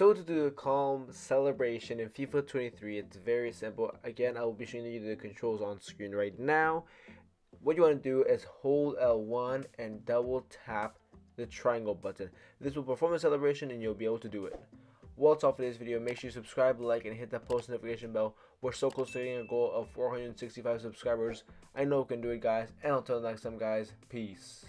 So to do a Calma celebration in FIFA 23, it's very simple. Again, I will be showing you the controls on screen right now. What you want to do is hold L1 and double tap the triangle button. This will perform a celebration and you'll be able to do it. Well, that's all for this video. Make sure you subscribe, like, and hit that post notification bell. We're so close to hitting a goal of 465 subscribers. I know we can do it, guys. And until next time, guys, peace.